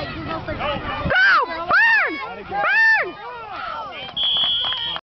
like Google search.